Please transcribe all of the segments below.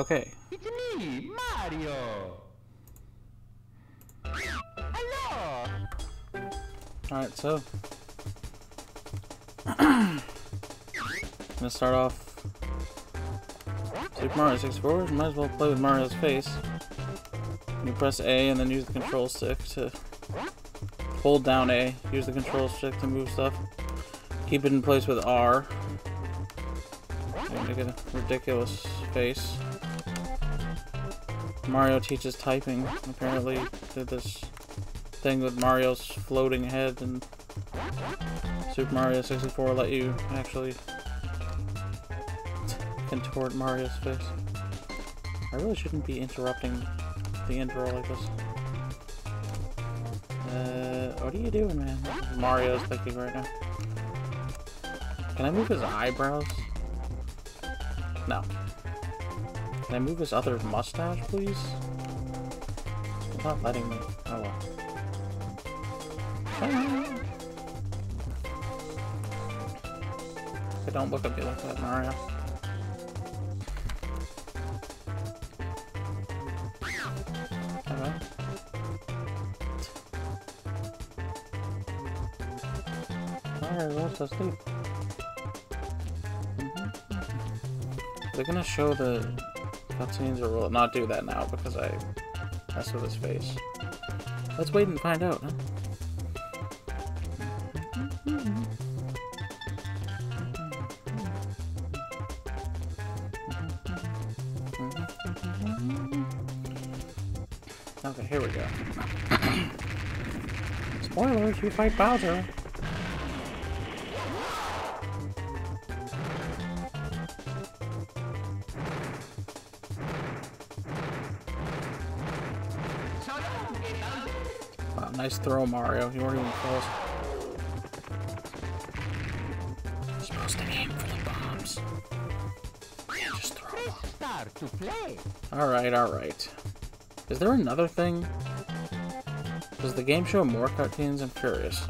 Okay. It's me, Mario. Hello. Alright, so. I'm gonna start off Super Mario 64. Might as well play with Mario's face. You press A and then use the control stick to hold down A. Use the control stick to move stuff. Keep it in place with R. And make a ridiculous face. Mario teaches typing. Apparently, did this thing with Mario's floating head and Super Mario 64 let you actually contort Mario's face. I really shouldn't be interrupting the intro like this. Uh, what are you doing, man? Mario's thinking right now. Can I move his eyebrows? No. Can I move his other mustache, please? It's not letting me. Oh well. Ah. Okay, don't look at me like that, Mario. So sleep? Mm-hmm. They're gonna show the cutscenes or will it not do that now because I messed with his face? Let's wait and find out, huh? Okay, here we go. Spoilers, you fight Bowser. Throw, Mario. You weren't even close. You're supposed to aim for the bombs. Just throw them. Start to play. Alright, alright. Is there another thing? Does the game show more cutscenes? I'm curious.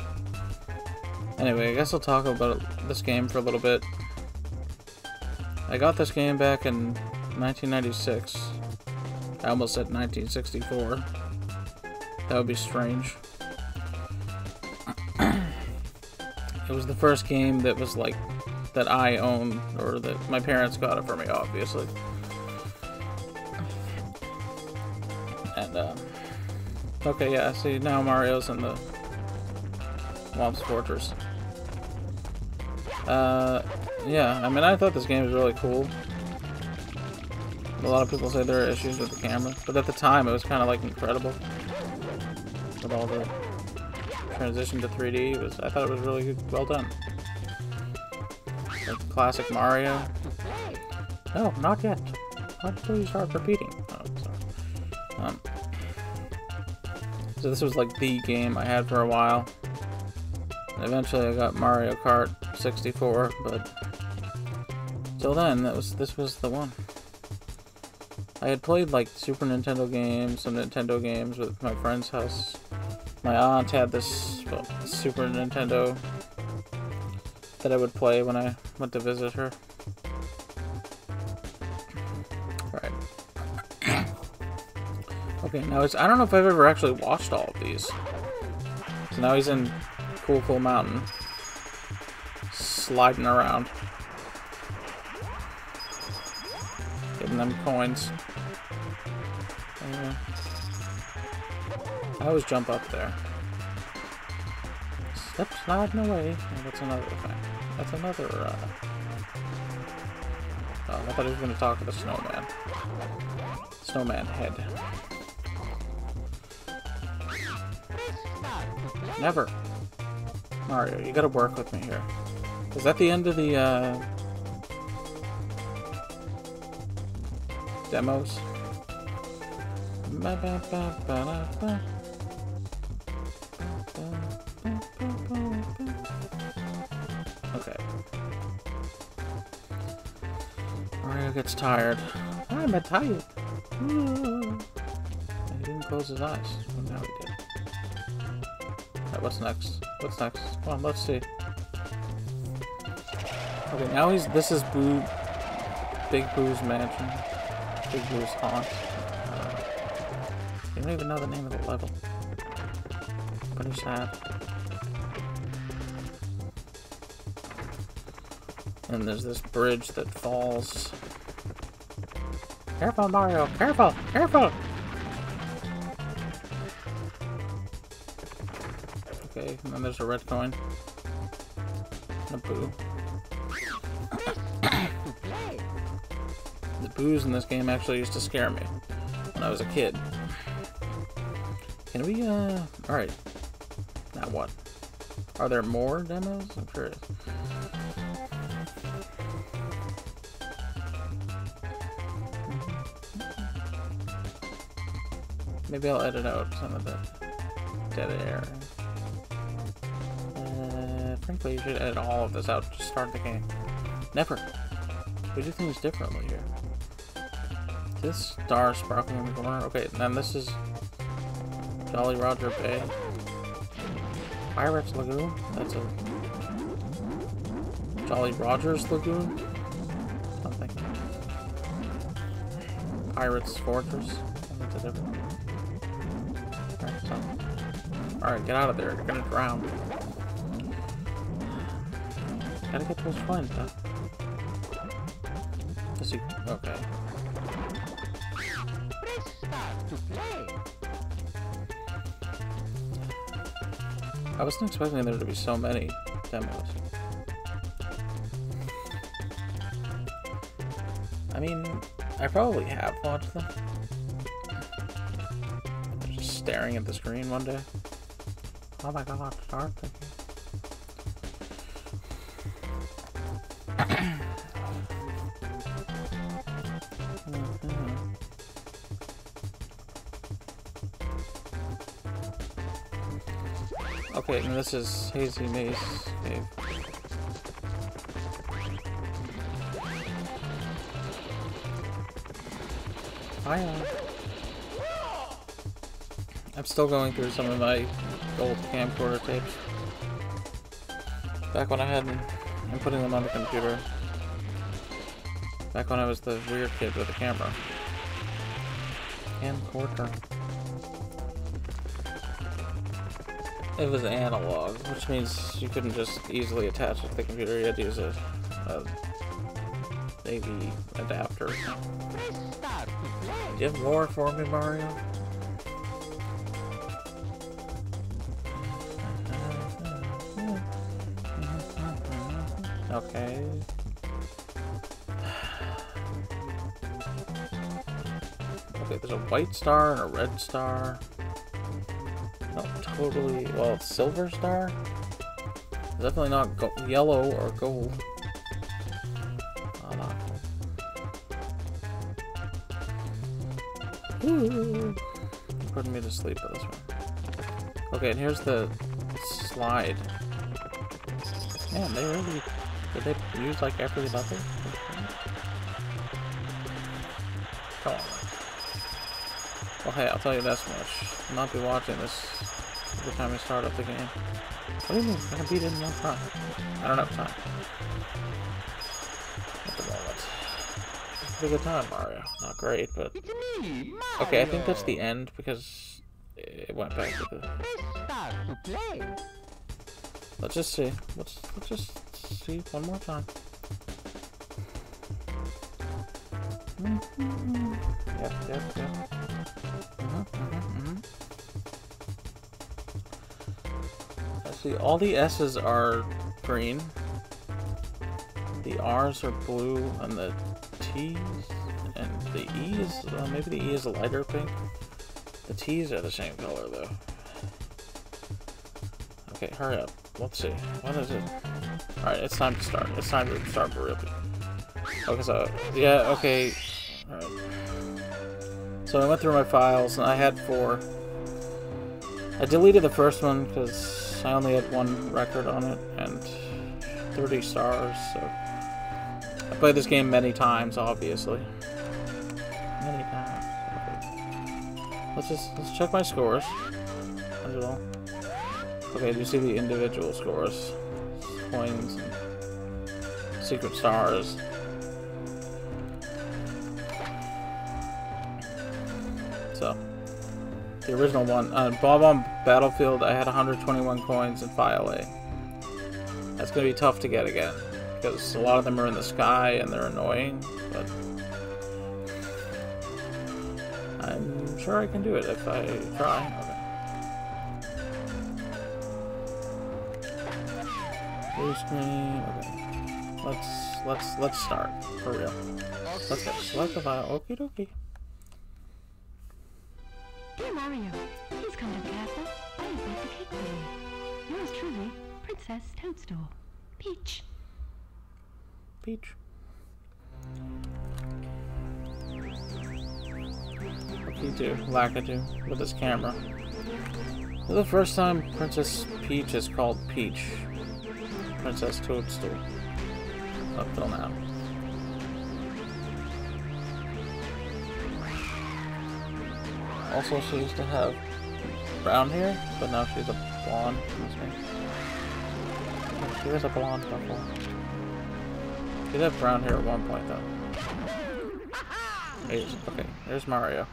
Anyway, I guess I'll talk about this game for a little bit. I got this game back in 1996. I almost said 1964. That would be strange. It was the first game that was like, that I owned, or that my parents got it for me, obviously. And, uh, okay, yeah, see, now Mario's in the Whomp's Fortress. Uh, yeah, I mean, I thought this game was really cool. A lot of people say there are issues with the camera, but at the time it was kind of like incredible. With all the transition to 3D, was I thought it was really well done. Like classic Mario. No, not yet. Not until you start repeating. Oh, sorry. Um, so this was like the game I had for a while. And eventually I got Mario Kart 64, but till then, that was this was the one. I had played like Super Nintendo games, some Nintendo games with my friend's house. My aunt had this Super Nintendo that I would play when I went to visit her. Right. okay, now it's I don't know if I've ever actually watched all of these. So now he's in Cool Cool Mountain. Sliding around. Getting them coins. I always jump up there. Step sliding away. Oh, that's another thing. That's another, uh... Oh, I thought he was going to talk to the snowman. Snowman head. Never. Mario, you gotta work with me here. Is that the end of the, uh... Demos? Ba, ba, ba, tired. I'm tired. And he didn't close his eyes. Well, now he did. Alright, what's next? What's next? Come on, let's see. Okay, now he's. This is Boo. Big Boo's mansion. Big Boo's Haunt. Uh, you don't even know the name of the level. Pretty sad. And there's this bridge that falls. Careful, Mario! Careful! Careful! Okay, and then there's a red coin. And a boo. The boos in this game actually used to scare me when I was a kid. Can we, uh... Alright. Now what? Are there more demos? I'm curious. Maybe I'll edit out some of the dead air. Uh, frankly, you should edit all of this out to start the game. Never. We do things differently here. This star sparkling in the corner. Okay, then this is Jolly Roger Bay. Pirates Lagoon. That's a Jolly Rogers Lagoon. Something. Pirates Fortress. That's a different. So. Alright, get out of there. You're gonna drown. Gotta get those coins, huh? Does he? Okay. I wasn't expecting there to be so many demos. I mean, I probably have watched them. Just staring at the screen one day. Oh my god, start the game. Mhm. Okay, and this is Hazy Maze Cave. Hiya. I'm still going through some of my old camcorder tapes. Back when I had I'm putting them on the computer. Back when I was the weird kid with a camera. Camcorder. It was analog, which means you couldn't just easily attach it to the computer. You had to use a, a AV adapter. Press start to play. Do you have more for me, Mario? White star and a red star. Not totally. Well, it's silver star. Definitely not go yellow or gold. Not Ooh. Hmm. Putting me to sleep with this one. Okay, and here's the slide. Man, they really did they use like every level? Well, hey, I'll tell you this much. I'll not be watching this every time I start up the game. What do you mean? I can beat it in one time. I don't have time. At the moment. It's a good time, Mario. Not great, but me. Okay, I think that's the end because it went back to the. Press to play. Let's just see. Let's let's just see one more time. Mhm. Yep, yep, yep. I see. All the S's are green. The R's are blue, and the T's and the E's. Maybe the E is a lighter pink. The T's are the same color though. Okay, hurry up. Let's see. What is it? Alright, it's time to start. It's time to start real. Okay, so, yeah, okay. So I went through my files, and I had four. I deleted the first one, because I only had one record on it, and 30 stars, so... I played this game many times, obviously. Many times. Let's just, let's check my scores. Well. Okay, do you see the individual scores? Coins and secret stars. So, the original one, uh, Bob-omb Battlefield, I had 121 coins in File A. That's gonna be tough to get again because a lot of them are in the sky and they're annoying. But I'm sure I can do it if I try. Okay. Blue screen. Okay. Let's let's let's start for real. Let's get select the file. Okie dokie. Princess Toadstool. Peach. Peach. Lakitu, Lakitu, with his camera. For the first time, Princess Peach is called Peach. Princess Toadstool. Up till now. Also, she used to have brown hair, but now she's a blonde. She was a blonde before. She did have brown hair at one point, though. There's, okay, there's Mario.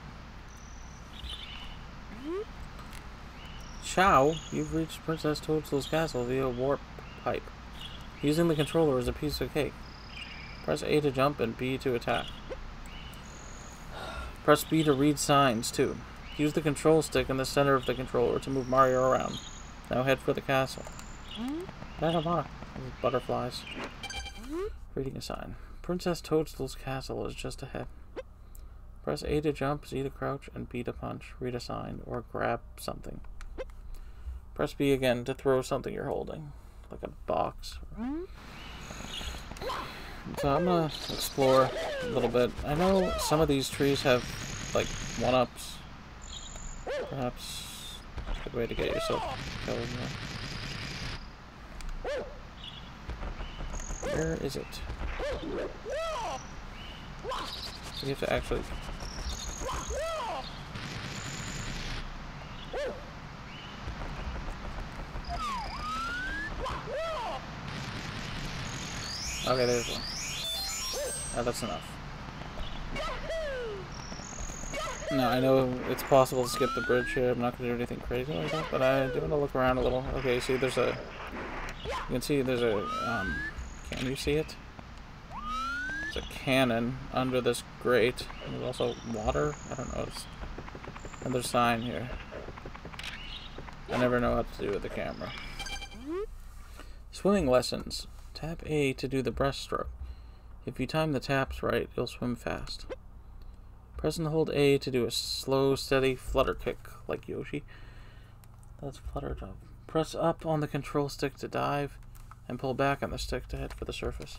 Chow, you've reached Princess Toadstool's castle via warp pipe. Using the controller as a piece of cake. Press A to jump and B to attack. Press B to read signs, too. Use the control stick in the center of the controller to move Mario around. Now head for the castle. Butterfly. Butterflies. Reading a sign. Princess Toadstool's castle is just ahead. Press A to jump, Z to crouch, and B to punch, read a sign, or grab something. Press B again to throw something you're holding, like a box. So I'm gonna explore a little bit. I know some of these trees have like one-ups. Perhaps a good way to get yourself killed. yeah. Where is it? You have to actually Okay, there's one. Oh, that's enough. No, I know it's possible to skip the bridge here. I'm not going to do anything crazy like that, but I do want to look around a little. Okay, see, there's a... You can see there's a... Um, can you see it? There's a cannon under this grate. And there's also water. I don't know. It's another sign here. I never know what to do with the camera. Swimming lessons. Tap A to do the breaststroke. If you time the taps right, you'll swim fast. Press and hold A to do a slow, steady flutter kick, like Yoshi. That's flutter jump. Press up on the control stick to dive, and pull back on the stick to head for the surface.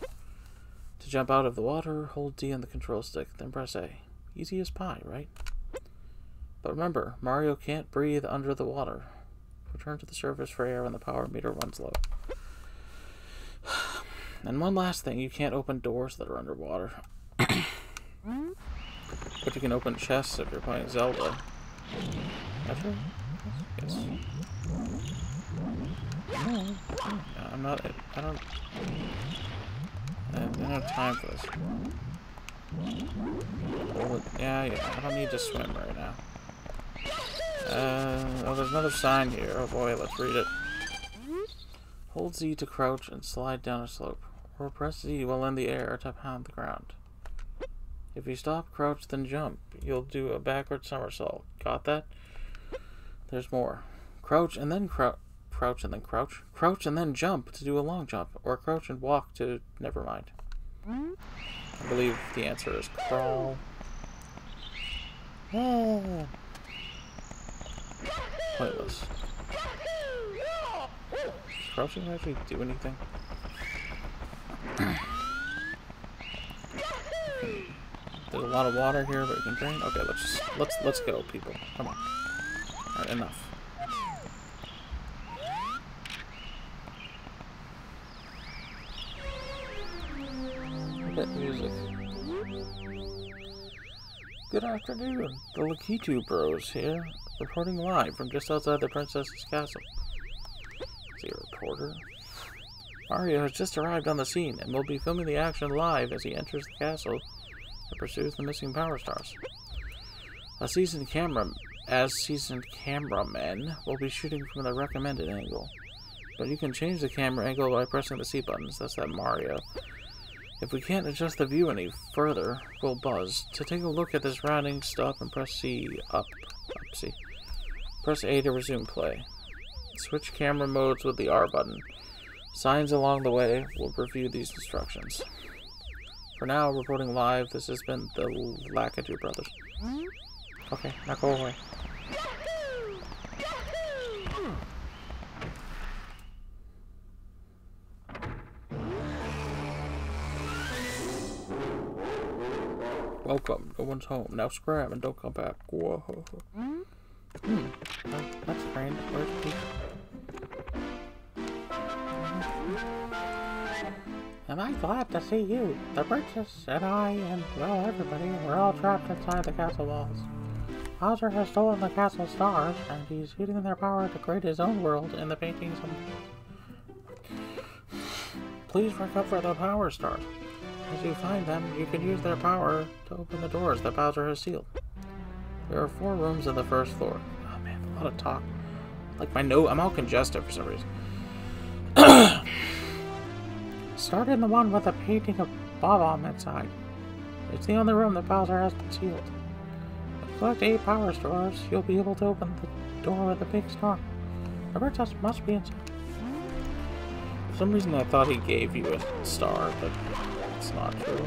To jump out of the water, hold D on the control stick, then press A. Easy as pie, right? But remember, Mario can't breathe under the water. Return to the surface for air when the power meter runs low. And one last thing, you can't open doors that are underwater. but you can open chests if you're playing Zelda. Yes. No, I'm not, I don't, I have time for this. Yeah, yeah, I don't need to swim right now. Uh, oh, there's another sign here. Oh boy, let's read it. Hold Z to crouch and slide down a slope, or press Z while in the air to pound the ground. If you stop, crouch, then jump, you'll do a backward somersault. Got that? There's more. Crouch and then crouch. Crouch and then crouch. Crouch and then jump to do a long jump, or crouch and walk to. Never mind. I believe the answer is crawl. Ah. Pointless. Does crouching actually do anything? There's a lot of water here, but you can drain. Okay, let's let's let's go, people. Come on. Right, enough. Music. Good afternoon. The Lakitu Bros here, reporting live from just outside the princess's castle. Is he a reporter? Mario has just arrived on the scene and will be filming the action live as he enters the castle and pursues the missing Power Stars. A seasoned camera, as seasoned cameramen, will be shooting from the recommended angle. But you can change the camera angle by pressing the C buttons. That's that Mario. If we can't adjust the view any further, we'll buzz. To take a look at this routing, stop and press C up. Up C. Press A to resume play. Switch camera modes with the R button. Signs along the way will review these instructions. For now, reporting live, this has been the Lakitu Brothers. Hmm? Okay, now go away. Welcome, no one's home. Now scram and don't come back. Whoa. Hmm. Oh, that's strange. Where's Pete? Am I glad to see you? The princess and I and, well, everybody, we're all trapped inside the castle walls. Bowser has stolen the castle stars, and he's using their power to create his own world in the paintings and... Please recover the power stars. As you find them, you can use their power to open the doors that Bowser has sealed. There are four rooms on the first floor. Oh man, a lot of talk. Like my note, I'm all congested for some reason. Start in the one with a painting of Bob-omb inside. It's the only room that Bowser has been sealed. If you collect eight power stars, you'll be able to open the door with a big star. The princess must be inside. For some reason I thought he gave you a star, but it's not true.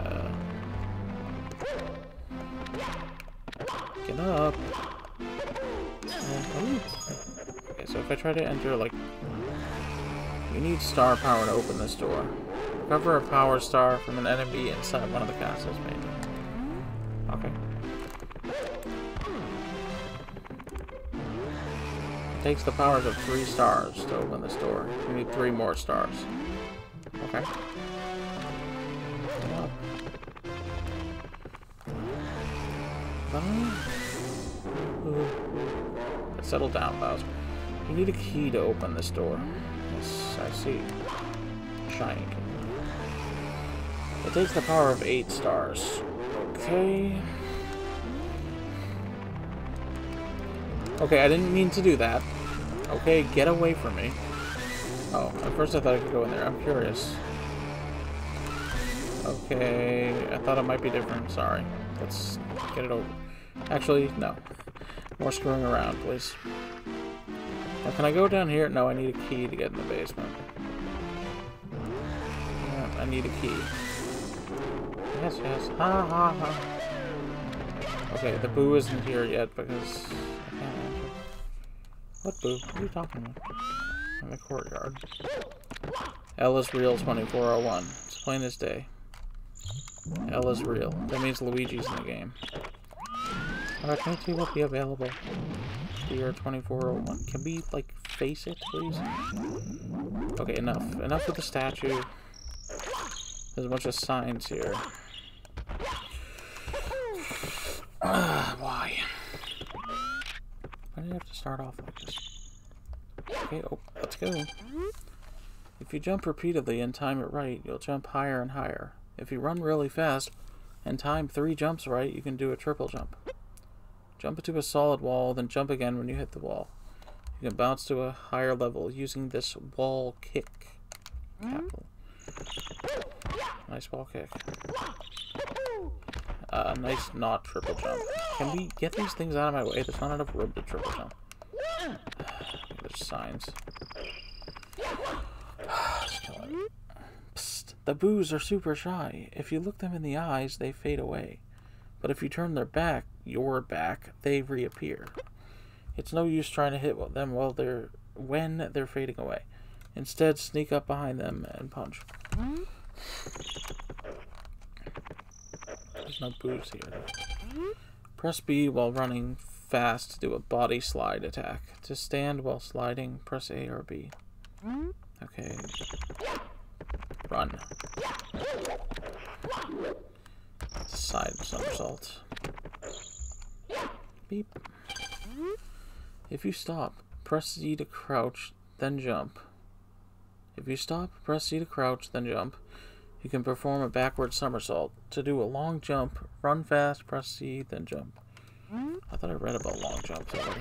Uh, get up. And, okay, so if I try to enter, like, we need star power to open this door. Recover a power star from an enemy inside one of the castles, maybe. Takes the powers of three stars to open this door. You need three more stars. Okay. Settle down, Bowser. You need a key to open this door. Yes, I see. Shiny. It takes the power of eight stars. Okay. Okay, I didn't mean to do that. Okay, get away from me. Oh, at first I thought I could go in there. I'm curious. Okay, I thought it might be different. Sorry. Let's get it over. Actually, no. More screwing around, please. Now, can I go down here? No, I need a key to get in the basement. Yeah, I need a key. Yes, yes. Ha ha ha. Okay, the boo isn't here yet because. What boo? What are you talking about? In the courtyard. L is real 2401. It's plain as day. L is real. That means Luigi's in the game. Opportunity will be available. The Year 2401. Can we, like, face it, please? Okay, enough. Enough with the statue. There's a bunch of signs here. Why? Why did I have to start off like this? Okay, oh, let's go. If you jump repeatedly and time it right, you'll jump higher and higher. If you run really fast and time three jumps right, you can do a triple jump. Jump into a solid wall, then jump again when you hit the wall. You can bounce to a higher level using this wall kick. Capital. Nice wall kick. Uh, nice not triple jump. Can we get these things out of my way? There's not enough room to triple jump. There's signs. Psst. The boos are super shy. If you look them in the eyes, they fade away. But if you turn their back, your back, they reappear. It's no use trying to hit them while they're when they're fading away. Instead, sneak up behind them and punch. There's no boos here. Press B while running fast to do a body slide attack. To stand while sliding, press A or B. Okay. Run. Side somersault. Beep. If you stop, press Z to crouch, then jump. If you stop, press Z to crouch, then jump. You can perform a backward somersault. To do a long jump, run fast, press C, then jump. I thought I read about long jumps already.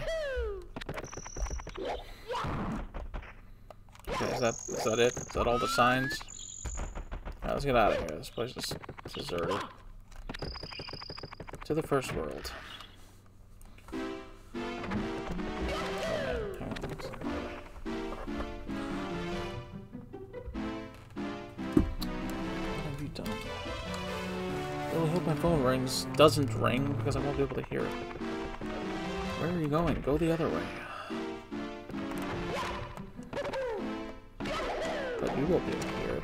Okay, is that is that it? Is that all the signs? Alright, let's get out of here. This place is deserted. To the first world. Phone rings doesn't ring because I won't be able to hear it. Where are you going? Go the other way. But you won't be able to hear it.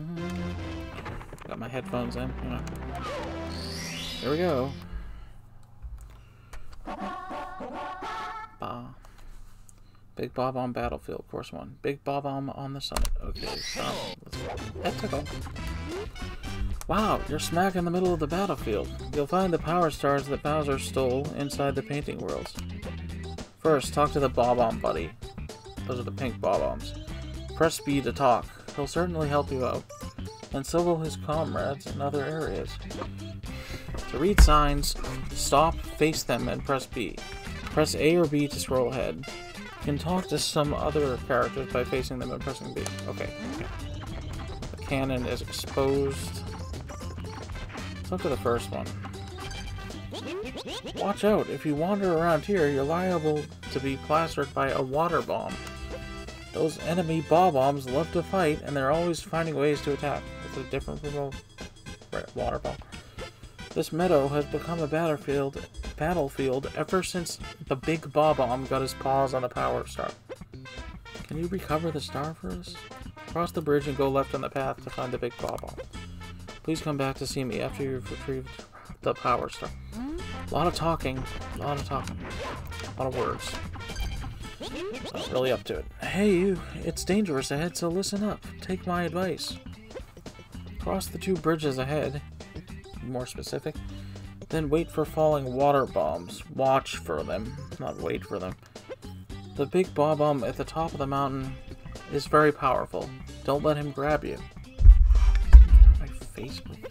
Mhm. Got my headphones in. Here we go. Big Bob-omb Battlefield, course one. Big Bob-omb, on the summit. Okay, go. That took off. Wow, you're smack in the middle of the battlefield. You'll find the power stars that Bowser stole inside the painting worlds. First, talk to the Bob-omb buddy. Those are the pink Bob-ombs. Press B to talk. He'll certainly help you out. And so will his comrades in other areas. To read signs, stop, face them, and press B. Press A or B to scroll ahead. Can talk to some other characters by facing them and pressing B. Okay. The cannon is exposed. Let's look at the first one. Watch out, if you wander around here, you're liable to be plastered by a water bomb. Those enemy bob-ombs love to fight, and they're always finding ways to attack. Is a different from a water bomb? This meadow has become a battlefield battlefield ever since the big bob-omb got his paws on the power star. Can you recover the star for us? Cross the bridge and go left on the path to find the big bob-omb. Please come back to see me after you've retrieved the power star. A lot of talking, a lot of talking, a lot of words. Really up to it. Hey you, it's dangerous ahead, so listen up. Take my advice. Cross the two bridges ahead. More specific. Then wait for falling water bombs. Watch for them, not wait for them. The big bob-omb um, at the top of the mountain is very powerful. Don't let him grab you. My Facebook.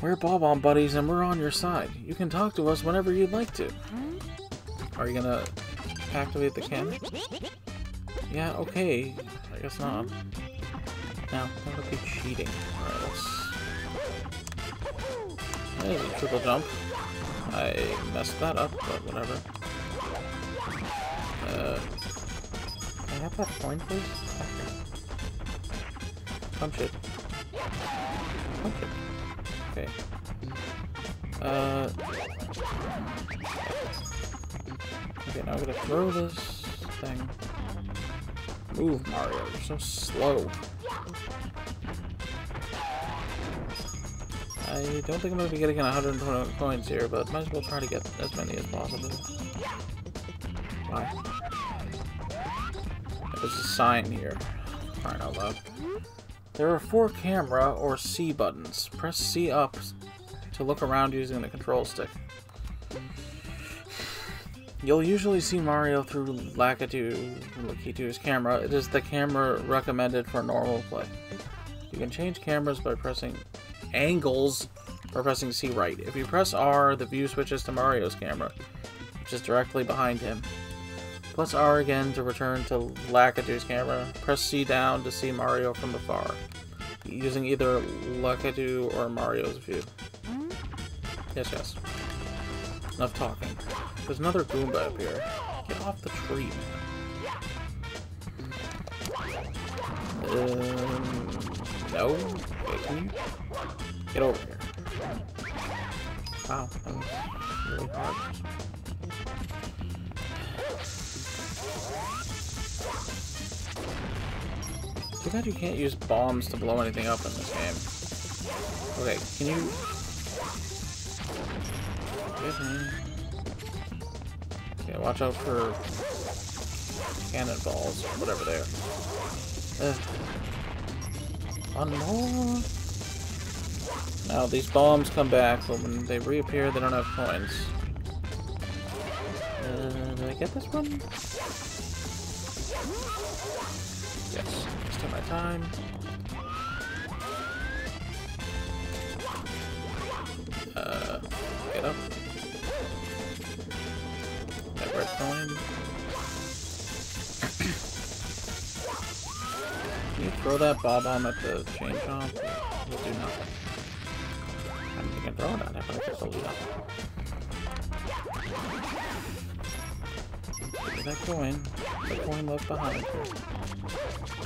We're Bob-omb buddies and we're on your side. You can talk to us whenever you'd like to. Are you gonna activate the cannon? Yeah, okay. I guess not. Now, that would be cheating. Alright, A triple jump. I messed that up, but whatever. Uh... Can I have that coin, please? Punch it. Punch it. Okay. Uh... Okay, now I'm gonna throw this thing. Move, Mario. You're so slow. I don't think I'm going to be getting 120 coins here, but might as well try to get as many as possible. There's a sign here. Crying out loud. There are four camera or C buttons. Press C up to look around using the control stick. You'll usually see Mario through Lakitu, Lakitu's camera. It is the camera recommended for normal play. You can change cameras by pressing angles by pressing C right. If you press R, the view switches to Mario's camera, which is directly behind him. Press R again to return to Lakitu's camera. Press C down to see Mario from afar, using either Lakitu or Mario's view. Yes, yes. Enough talking. There's another Goomba up here. Get off the tree, man. Um, no? You get over here? Wow, that was really hard. Too bad you can't use bombs to blow anything up in this game. Okay, can you... Okay, watch out for cannonballs, whatever they are. Ugh. One more. Now these bombs come back, but when they reappear, they don't have coins. Uh, did I get this one? Yes, wasting my time. Throw that bob-omb at the chain chomp? We'll do nothing. I mean, you can throw it at it, but it's still do nothing. Get that coin. The coin left behind.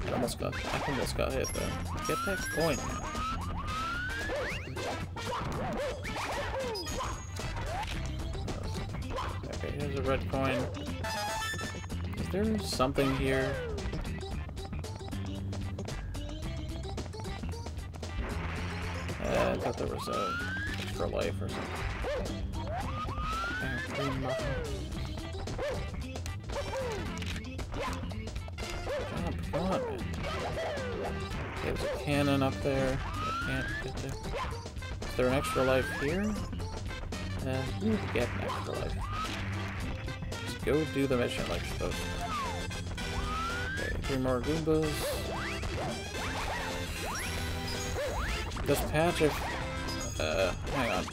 I almost got, I almost got hit though. Get that coin. Okay, here's a red coin. Is there something here? Thought there was a extra life or something. Come on, man. There's a cannon up there. I can't get there. Is there an extra life here? Uh, you get an extra life. Just go do the mission like you're supposed to. Okay, three more Goombas. This patch of... Uh, hang on.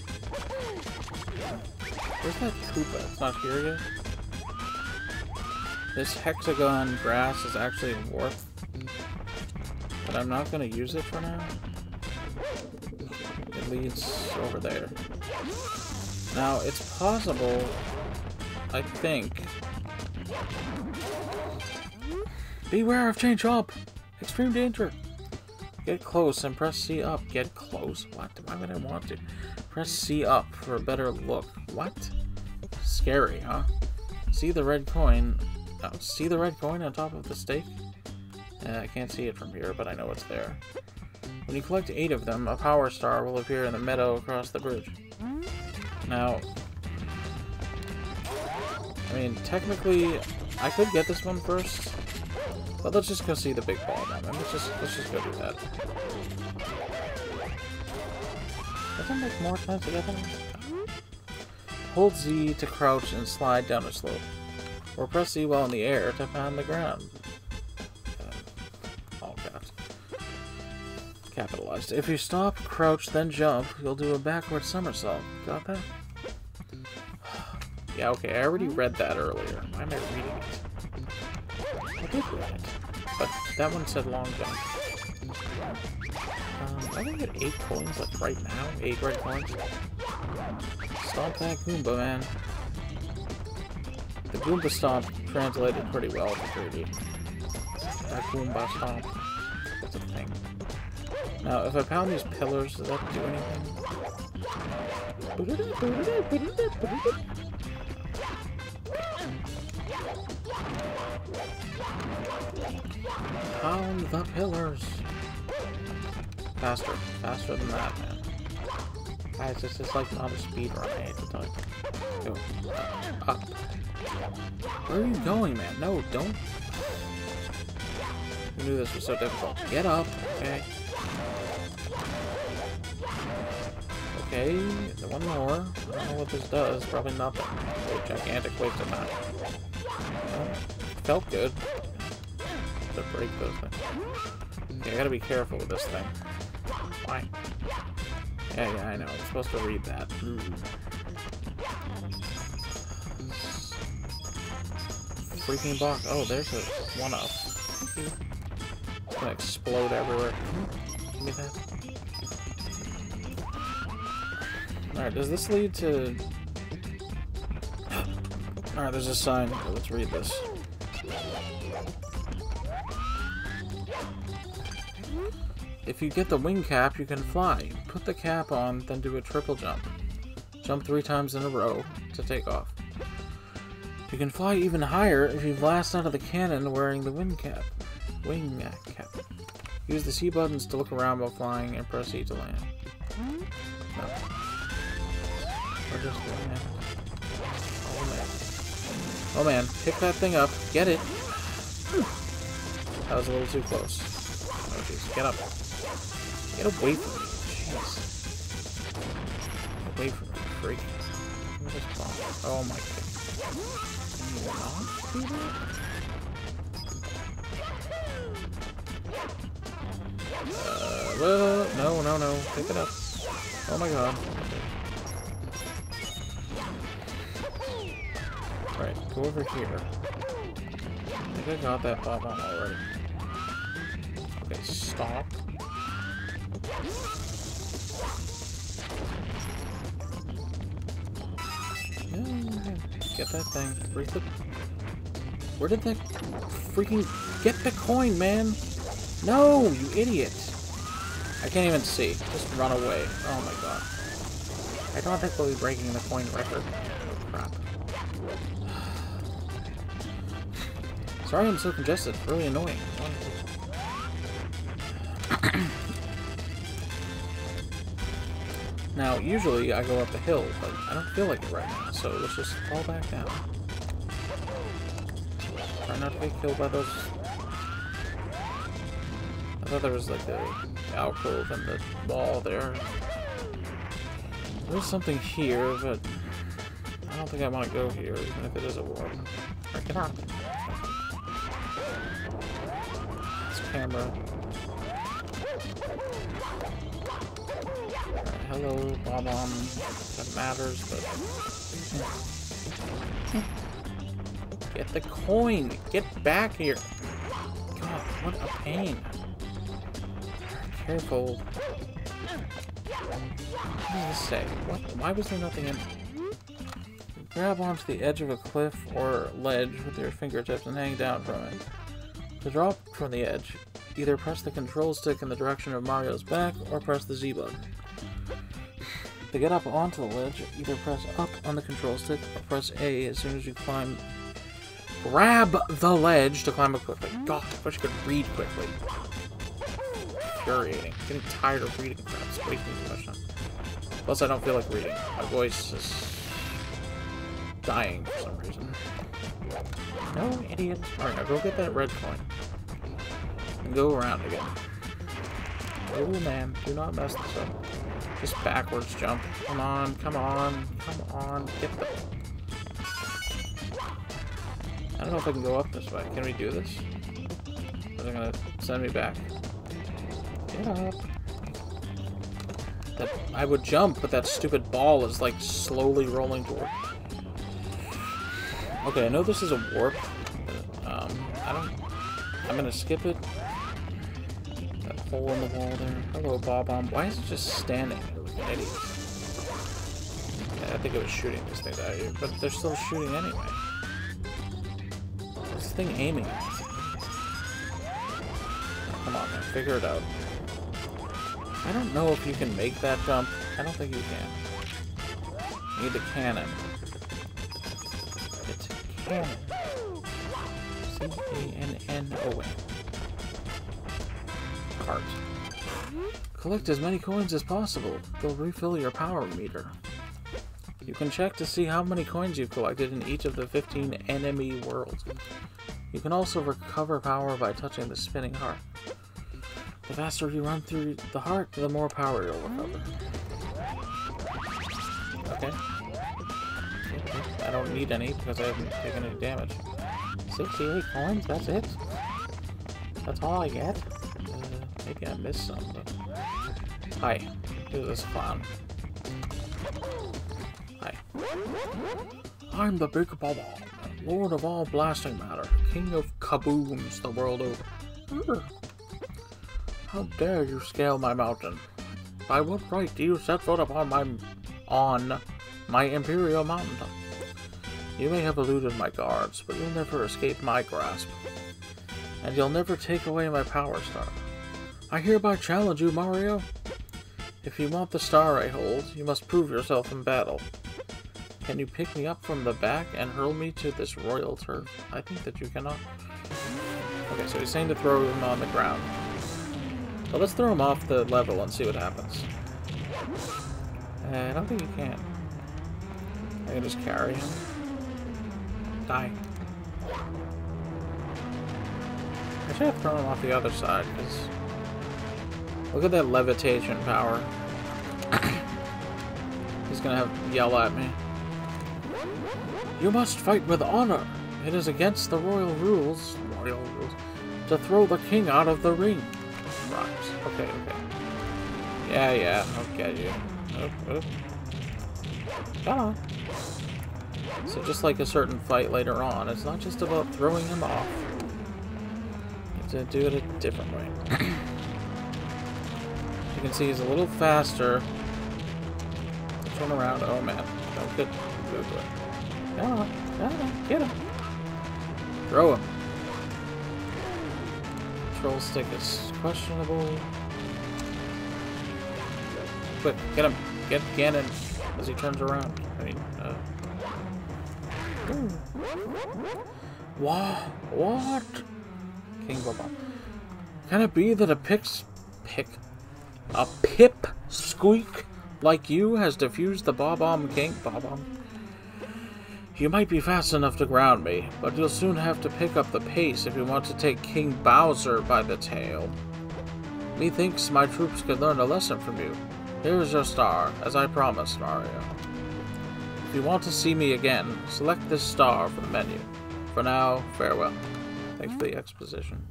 Where's that Koopa? It's not here yet? This hexagon grass is actually worth... But I'm not to use it for now. It leads over there. Now, it's possible, I think... Beware of Chain Chomp! Extreme danger! Get close and press C up. Get close? What? Why would I want to? Press C up for a better look. What? Scary, huh? See the red coin? Oh, see the red coin on top of the stake? Uh, I can't see it from here, but I know it's there. When you collect eight of them, a power star will appear in the meadow across the bridge. Now, I mean, technically, I could get this one first, but let's just go see the big ball then. Let's just let's just go do that. Doesn't make more sense to get them. Hold Z to crouch and slide down a slope, or press Z while in the air to pound the ground. Uh, all caps. Capitalized. If you stop, crouch, then jump, you'll do a backward somersault. Got that? yeah, okay, I already read that earlier. Why am I reading it? I did. But that one said long jump. Um, I can get eight coins, like, right now. Eight red coins. Stomp that Goomba, man. The Goomba Stomp translated pretty well to 3D. That Goomba Stomp. That's a thing. Now, if I pound these pillars, does that do anything? Pound the pillars! Faster. Faster than that, man. Guys, this is like not a speed run, I hate to tell you. Up. Where are you going, man? No, don't. Who knew this was so difficult? Get up, okay? Okay, one more. I don't know what this does. Probably nothing. A gigantic waste of time. Felt good. To break those things. I gotta be careful with this thing. Why? Yeah, yeah, I know. I'm supposed to read that. Hmm. Freaking box. Oh, there's a one up. It's gonna explode everywhere. Give me that. Alright, does this lead to... Alright, there's a sign. Let's read this. If you get the wing cap, you can fly. Put the cap on, then do a triple jump. Jump three times in a row to take off. You can fly even higher if you blast out of the cannon wearing the wing cap. Wing cap. Use the C buttons to look around while flying and press E to land. Hmm? No. We're just doing that. Oh man. Oh man, pick that thing up. Get it. That was a little too close. Oh jeez, get up. Get away from me. Jeez. Get away from me, freak. Oh my god. Can you not do that? Uh, no, no, no. Pick it up. Oh my god. Alright, go over here. I think I got that bomb on already. Okay, stop. Get that thing. Where's the... Where did that freaking... Get the coin, man! No, you idiot! I can't even see. Just run away. Oh my god. I don't think we'll be breaking the coin record. Oh, crap. Sorry I'm so congested. Really annoying. Now, usually I go up the hill, but I don't feel like it right now, so let's just fall back down. Try not to get killed by those... I thought there was like the alcove and the wall there. There's something here, but I don't think I want to go here, even if it is a. Or get on. This camera. Hello, Bob-omb. That matters, but... Get the coin! Get back here! God, what a pain. Careful. What does this say? What? Why was there nothing in... Grab onto the edge of a cliff or ledge with your fingertips and hang down from it. To drop from the edge, either press the control stick in the direction of Mario's back or press the Z button. To get up onto the ledge, either press up on the control stick or press A as soon as you climb. Grab the ledge to climb up quickly. God, I wish I could read quickly. Infuriating. Getting tired of reading crap. It's wasting too much time. Plus, I don't feel like reading. My voice is dying for some reason. No, idiot. Alright, now go get that red coin. And go around again. Oh man, do not mess this up. Just backwards jump. Come on, come on, come on. Get the... I don't know if I can go up this way. Can we do this? It gonna send me back? Get up. That I would jump, but that stupid ball is like slowly rolling toward. Okay, I know this is a warp. But, um, I don't. I'm gonna skip it hole in the wall there. Hello, Bob-omb. Um, why is it just standing idiot? Yeah, I think it was shooting these things out here, but they're still shooting anyway. What's this thing aiming at? Come on, man. Figure it out. I don't know if you can make that jump. I don't think you can. You need the cannon. It's cannon. C-A-N-N-O-N Collect as many coins as possible. They'll refill your power meter. You can check to see how many coins you've collected in each of the 15 enemy worlds. You can also recover power by touching the spinning heart. The faster you run through the heart, the more power you'll recover. Okay. I don't need any because I haven't taken any damage. 68 coins, that's it? That's all I get? Maybe I missed some, but... Hi. Who's this clown? Hi. I'm the Big Bob-omb, Lord of all blasting matter, King of kabooms the world over. Hmm. How dare you scale my mountain? By what right do you set foot upon my... on my Imperial Mountain? You may have eluded my guards, but you'll never escape my grasp. And you'll never take away my Power Star. I hereby challenge you, Mario. If you want the star I hold, you must prove yourself in battle. Can you pick me up from the back and hurl me to this royal turf? I think that you cannot. Okay, so he's saying to throw him on the ground. So let's throw him off the level and see what happens. Uh, I don't think you can. I can just carry him. Die. I should have thrown him off the other side, because Look at that levitation power. He's gonna have yell at me. You must fight with honor. It is against the royal rules. Royal rules. to throw the king out of the ring. Rhymes. Okay, okay. Yeah, yeah, I'll get you. Oop. Come on. So just like a certain fight later on, it's not just about throwing him off. You have to do it a different way. can see he's a little faster. Turn around. Oh man. Oh, good. Good, good. Come on. Come on. Get him. Throw him. Control stick is questionable. Quick, get him. Get Ganon as he turns around. I mean, uh... What? What? King Bob. Can it be that a pix... Pick? A pip squeak like you has defused the Bob-omb King? Bob-omb? You might be fast enough to ground me, but you'll soon have to pick up the pace if you want to take King Bowser by the tail. Methinks my troops could learn a lesson from you. Here's your star, as I promised, Mario. If you want to see me again, select this star from the menu. For now, farewell. Thanks for the exposition.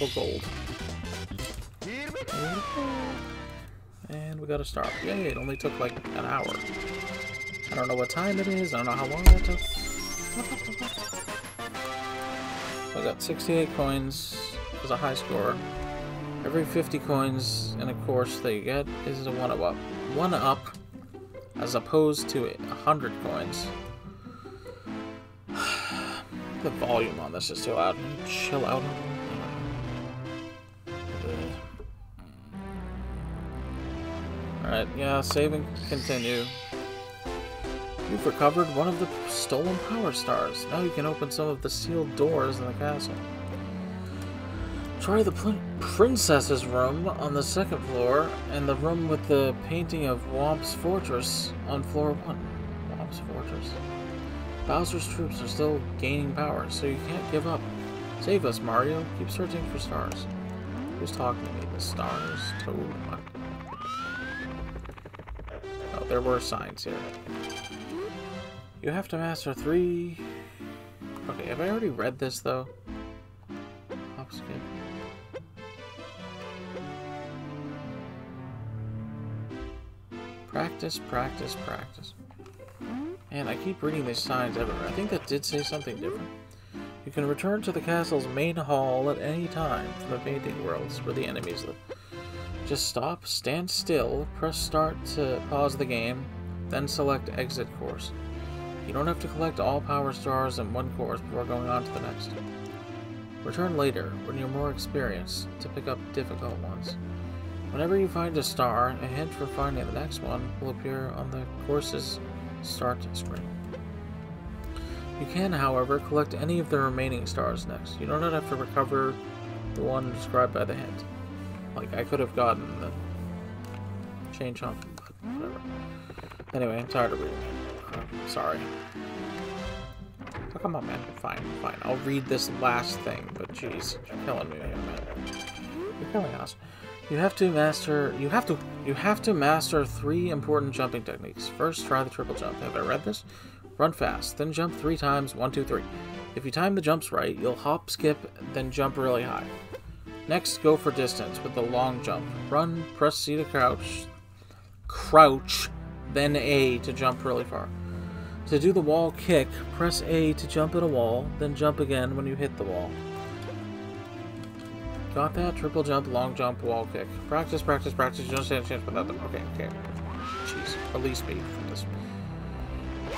Beautiful gold. And we got a star. Yay, it only took like an hour. I don't know what time it is, I don't know how long that took. I got 68 coins as a high score. Every 50 coins in a course that you get is a one up. One up as opposed to 100 coins. the volume on this is too loud. Chill out. Yeah, save and continue. You've recovered one of the stolen power stars. Now you can open some of the sealed doors in the castle. Try the princess's room on the second floor, and the room with the painting of Whomp's fortress on floor one. Whomp's fortress. Bowser's troops are still gaining power, so you can't give up. Save us, Mario. Keep searching for stars. Who's talking to me? The stars? Toad? There were signs here. You have to master three... Okay, have I already read this, though? Skip. Practice, practice, practice. And I keep reading these signs everywhere. I think that did say something different. You can return to the castle's main hall at any time from the painting worlds where the enemies live. Just stop, stand still, press start to pause the game, then select exit course. You don't have to collect all power stars in one course before going on to the next. Return later, when you're more experienced, to pick up difficult ones. Whenever you find a star, a hint for finding the next one will appear on the course's start screen. You can, however, collect any of the remaining stars next. You don't have to recover the one described by the hint. Like, I could have gotten the Chain Chomp, but whatever. Anyway, I'm tired of reading it. Sorry. Oh, come on, man. Fine, fine. I'll read this last thing, but jeez, you're killing me man. You're killing us. You have to master. You have to. You have to master three important jumping techniques. First, try the triple jump. Have I read this? Run fast, then jump three times. One, two, three. If you time the jumps right, you'll hop, skip, then jump really high. Next, go for distance with the long jump. Run, press Z to crouch, crouch, then A to jump really far. To do the wall kick, press A to jump at a wall, then jump again when you hit the wall. Got that? Triple jump, long jump, wall kick. Practice, practice, practice. You don't stand a chance without them. Okay, okay. Jeez. Release me from this.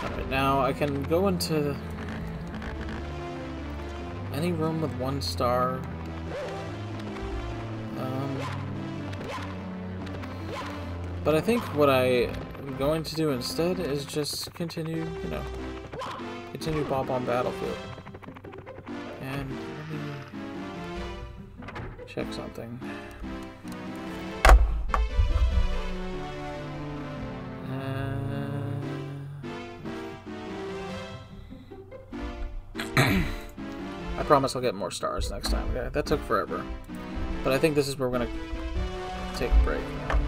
Alright, now I can go into any room with one star. Um, but I think what I I'm going to do instead is just continue, you know, continue Bob-omb Battlefield. And check something. Uh, I promise I'll get more stars next time. Okay, that took forever. But I think this is where we're going to take a break now.